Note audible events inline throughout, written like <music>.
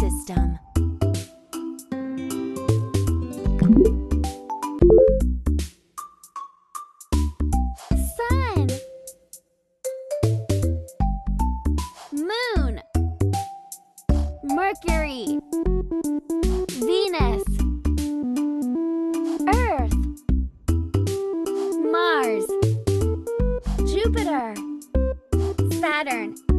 system. Sun. Moon. Mercury. Venus. Earth. Mars. Jupiter. Saturn.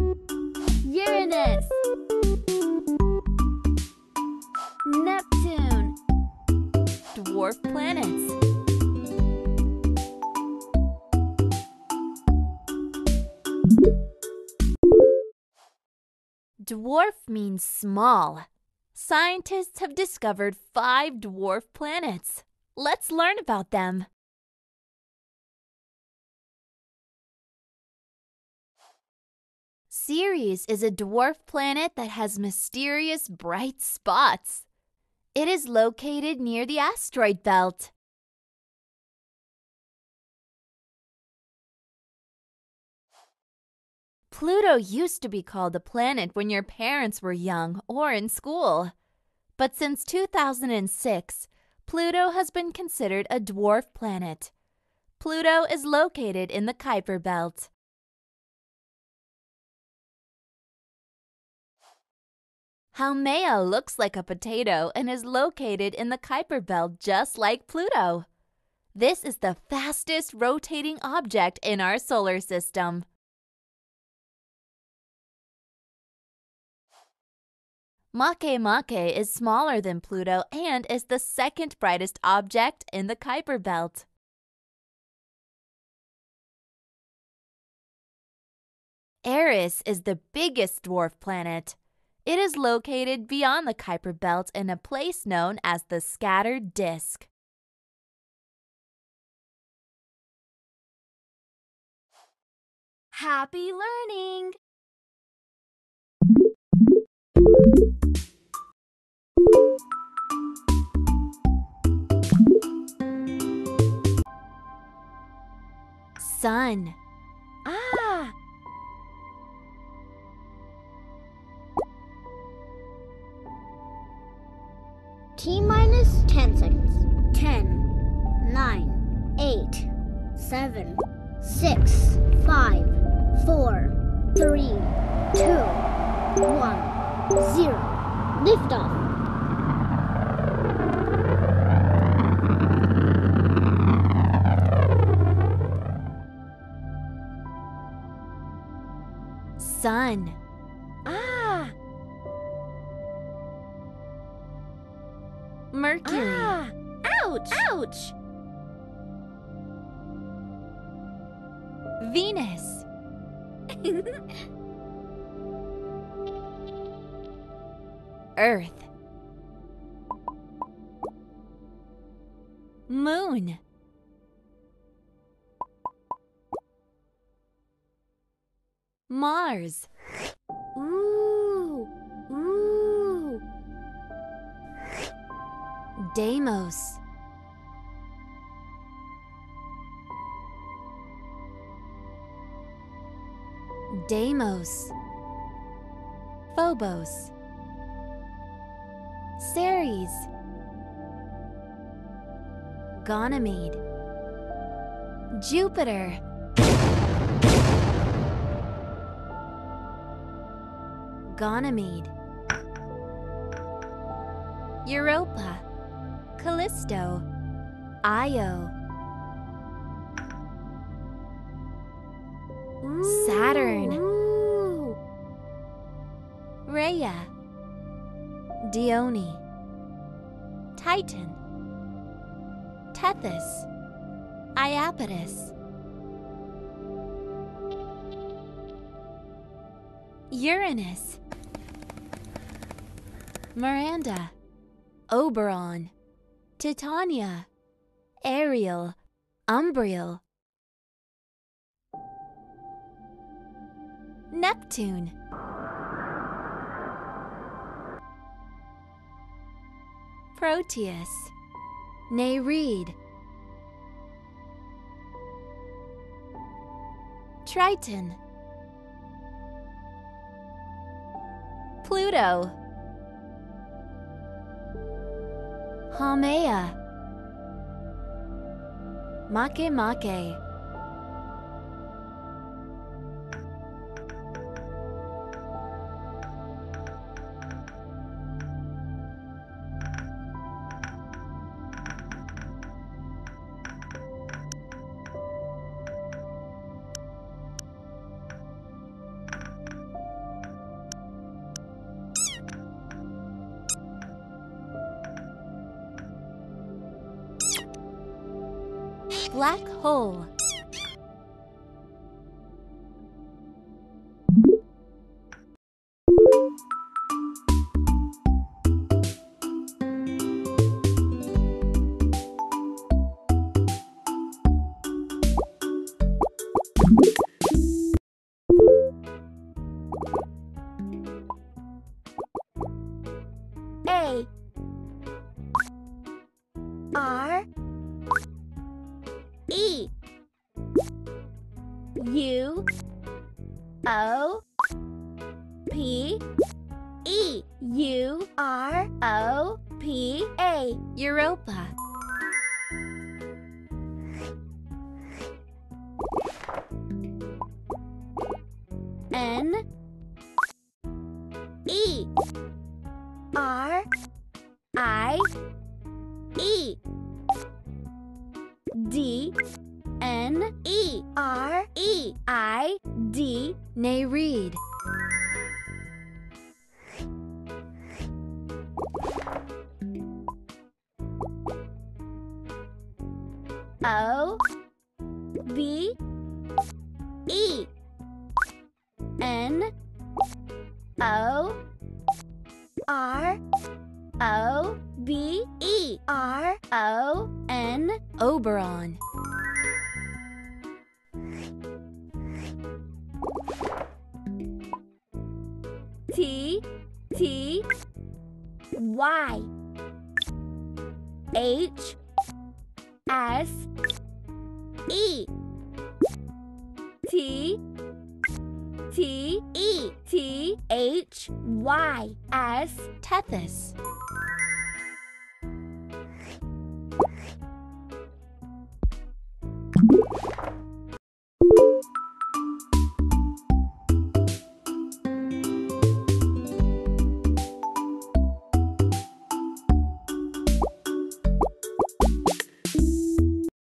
Dwarf means small. Scientists have discovered five dwarf planets. Let's learn about them. Ceres is a dwarf planet that has mysterious bright spots. It is located near the asteroid belt. Pluto used to be called a planet when your parents were young or in school. But since 2006, Pluto has been considered a dwarf planet. Pluto is located in the Kuiper Belt. Haumea looks like a potato and is located in the Kuiper Belt just like Pluto. This is the fastest rotating object in our solar system. Makemake is smaller than Pluto and is the second brightest object in the Kuiper Belt. Eris is the biggest dwarf planet. It is located beyond the Kuiper Belt in a place known as the Scattered Disk. Happy learning! Sun. Ah! T minus 10 seconds. 10, 9, 8, 7, 6, 5, 4, 3, 2, 1, 0. Lift off. Sun. Ah! Mercury. Ah! Ouch! Ouch! Venus. <laughs> Earth. Moon. Mars. Ooh! Ooh! Deimos. Deimos. Phobos. Ceres. Ganymede. Jupiter. Ganymede. Europa. Callisto. Io. Ooh! Saturn. Rhea. Dione. Titan. Tethys. Iapetus. Uranus. Miranda. Oberon. Titania. Ariel. Umbriel. Neptune. Proteus. Nereid. Triton. Pluto. Haumea. Makemake. Black hole. U O P E U R O P A Europa. N N E R E I D Nereid. O B E N O R O B E R O N Oberon. T Y H S E T T E T H Y S Tethys.